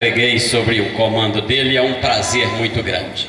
Peguei sobre o comando dele, é um prazer muito grande.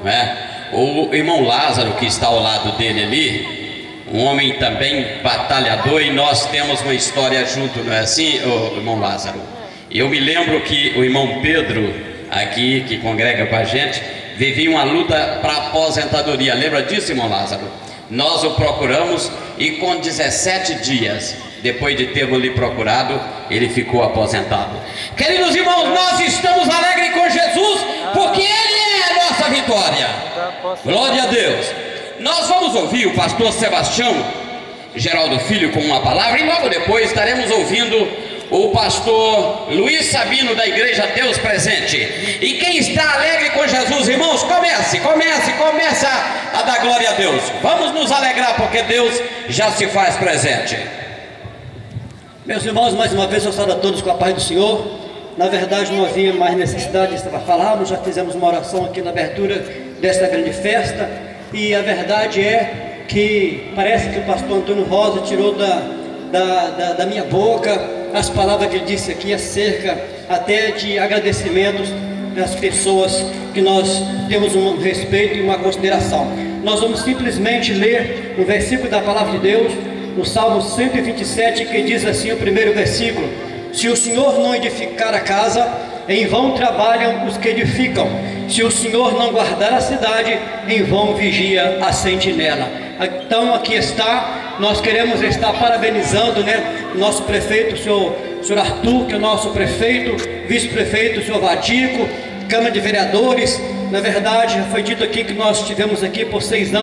Não é? O irmão Lázaro, que está ao lado dele ali, um homem também batalhador, e nós temos uma história junto, não é assim, irmão Lázaro? Eu me lembro que o irmão Pedro, aqui, que congrega com a gente, vivia uma luta para aposentadoria. Lembra disso, irmão Lázaro? Nós o procuramos e com 17 dias, depois de termos lhe procurado, ele ficou aposentado. Queridos irmãos, nós estamos alegres com Jesus, porque Ele é a nossa vitória. Glória a Deus. Nós vamos ouvir o pastor Sebastião Geraldo Filho com uma palavra e logo depois estaremos ouvindo o pastor Luiz Sabino da Igreja Deus Presente. E quem está alegre com Jesus, irmãos, comece, comece, comece a, a dar glória a Deus. Vamos nos alegrar porque Deus já se faz presente. Meus irmãos, mais uma vez eu saúdo a todos com a paz do Senhor. Na verdade, não havia mais necessidade de falarmos, já fizemos uma oração aqui na abertura desta grande festa. E a verdade é que parece que o pastor Antônio Rosa tirou da, da, da, da minha boca as palavras que ele disse aqui acerca até de agradecimentos das pessoas que nós temos um respeito e uma consideração. Nós vamos simplesmente ler um versículo da palavra de Deus, no Salmo 127, que diz assim: o primeiro versículo: Se o Senhor não edificar a casa, em vão trabalham os que edificam. Se o Senhor não guardar a cidade, em vão vigia a sentinela. Então aqui está, nós queremos estar parabenizando né, o nosso prefeito, o senhor, o senhor Arthur, que é o nosso prefeito, vice-prefeito, o senhor Vadico, Câmara de Vereadores. Na verdade, foi dito aqui que nós estivemos aqui por seis anos.